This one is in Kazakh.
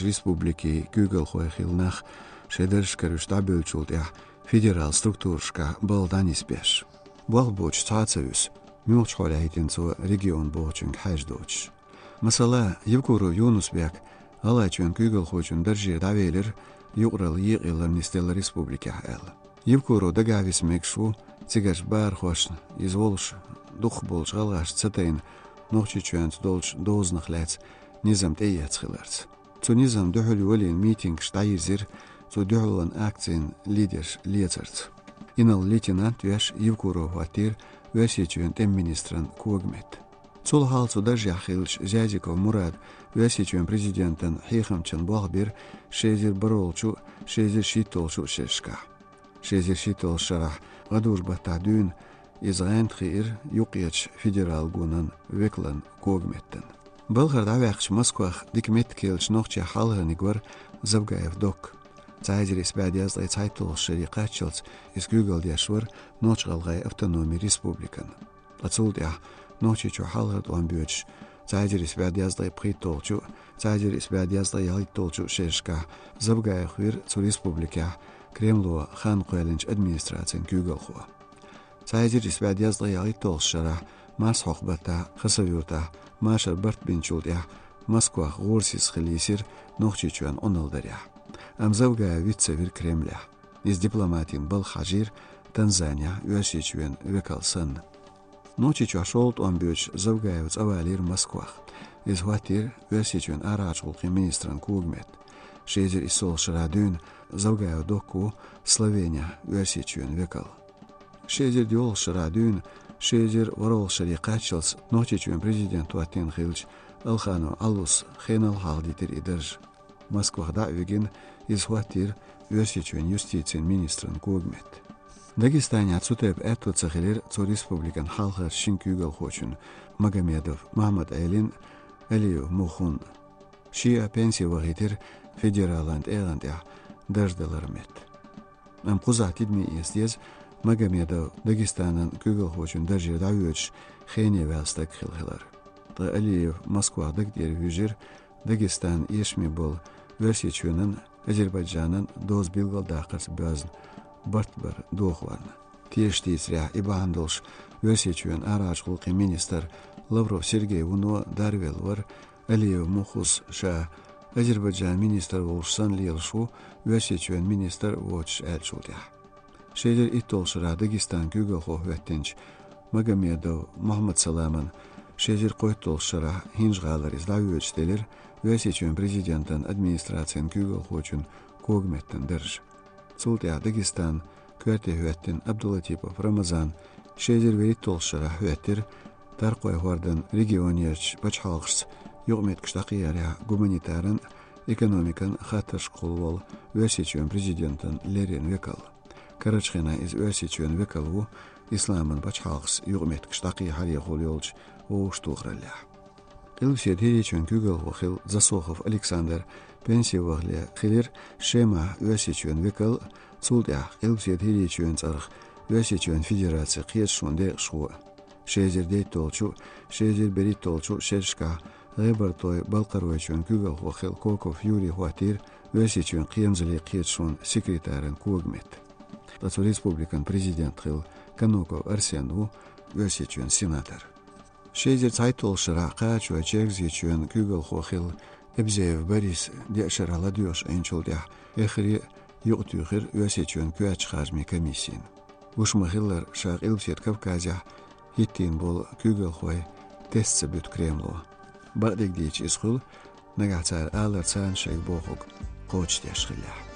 Республики Гүгэл хойхилнах шедершкер штабелчулт я федерал регион. Масала республика дагавис дух болж галгаш цатайн нохчи чуанц долж дознах лац низам тэяц хиларц. Цу низам дөхөл вөлин митинг штайзер цу дөхөлн акцин лидер лецерц. Инал лейтенант вяш Евгуру ватир вяши чуан тем министран кугмет. Цул халцу даже яхилш Зязиков Мурад вяши чуан президентан хихамчан бахбир шезир баролчу шезир шитолчу шешка. Шезир шитол шарах гадур бата дүүн изгайнт хир юқияч федерал гунан веклан когметтен. Былгар давяхч Москвах дикмет келч нохчи халганик завгаев док. Цайзерис бәдияз лай цайтул шарикатчылц из Google дяшвар ночгалгай автономи республикан. Ацулдя ночи чу халгад он бюч Цайзерис бәдияз лай притолчу Цайзерис бәдияз лай ялитолчу шешка завгаев вир цу республика Кремло хан қоялинч администрациян Google سایجریس بعد یەزڵیاڵی تۆڵشەرە ما سۆخبەتە خسەویوتە ماشە بەرد بینچوتیا مەسکوخ غورسی سخلیسیر نوخچی کوێن ئۆنڵدەریا ئەم زەوگایویت سەویر کرێملە نیز دیپلۆماتیم بڵ خەژیر تەنزانیا وێشی کوێن وێکەڵسن نوچی چواشۆڵ ئۆمبیوچ زەوگایوت ئەوالیر مەسکوخ ئزهاتیر Шезер диолша радюн, шезер варолша ночи ночечуен президент Уатин Хилч, Алхану Алус Хенал Халдитер идерж. москвада веген изхватир өсечуен юстицин министрын көгмет. Дагестане отсутеп эту цахилер цо республикан халхар шин кюгал хочун. Магомедов, Махмад Айлин, Алию Мухун. Шия пенсия вагитер федераланд эланд я даждалармет. Ам кузатидми естез Магомедов Дагестанын күгіл хочун дәжер дәуөч хене вәлстәк хилхилар. Та Алиев вүжер Дагестан ешми бол версия Азербайджанын доз билгал дақырс бәзін барт бар дохван. Тиештейсря ибандылш версия чуен арач министр Лавров Сергей Уно дарвел вар Алиев Мухус ша Азербайджан министр министр әлшудя. Шейдер иттолшыра Дагестан күгіл хохветтенч Магомедов Мухаммад Саламан шейдер қойттолшыра хинжғалар излавюечтелер Весичен президентен администрациян күгіл хочун когметтен дырж. Цултя Дагестан көте хветтен Абдулатипов Рамазан шейдер верит толшыра хветтер дар қойхвардан регионерч бачхалғыс юғмет гуманитарын экономикан Векал. Карачхина из Уэсичуэн векалу исламын бачхалгс югмет кштаки хария холёлч оштугралля. Илсер херичуэн күгел вахил Засохов Александр пенсия хилер шема Уэсичуэн векал цулдя илсер херичуэн царх Уэсичуэн федерация қиешшунде шуа. Шезер дейт толчу, шезер берит толчу шешка Ребартой Балқаруачуэн күгел вахил Коков Юрий Хуатир Уэсичуэн қиемзали қиешшун секретарен кугмет. Тацу республикан президент хил Кануко Арсену өсечуен сенатор. Шейзер цайтол шыра қачуа чергзечуен күгіл хохил Эбзеев Борис дешара ладюш айнчулдя эхри юqtюхир өсечуен күач хажми комиссиин. Ушмахиллар шақ илсет Кавказя хиттин бол күгіл хой тестсе бүт Кремло. Бардик дейч исхул нагацар алар цан шайг бохук қоч дешхилях.